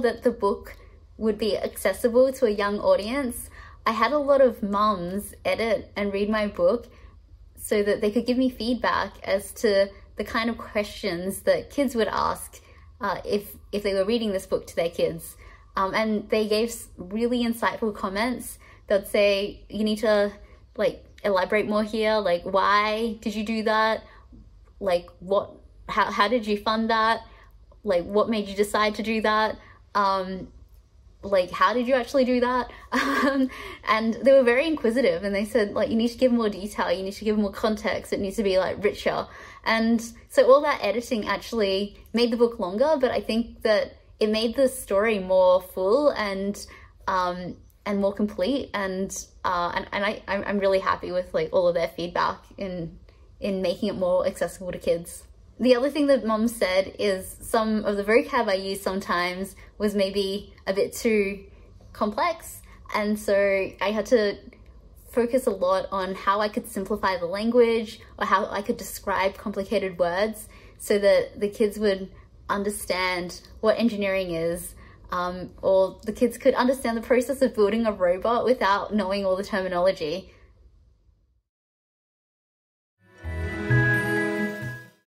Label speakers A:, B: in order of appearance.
A: that the book would be accessible to a young audience, I had a lot of mums edit and read my book so that they could give me feedback as to the kind of questions that kids would ask uh, if if they were reading this book to their kids. Um, and they gave really insightful comments. They'd say, you need to like elaborate more here. Like, why did you do that? Like, what, how, how did you fund that? Like, what made you decide to do that? Um, like how did you actually do that um, and they were very inquisitive and they said like you need to give more detail you need to give more context it needs to be like richer and so all that editing actually made the book longer but i think that it made the story more full and um, and more complete and uh, and, and I, I'm really happy with like all of their feedback in in making it more accessible to kids. The other thing that mom said is some of the vocab I use sometimes was maybe a bit too complex. And so I had to focus a lot on how I could simplify the language or how I could describe complicated words so that the kids would understand what engineering is um, or the kids could understand the process of building a robot without knowing all the terminology.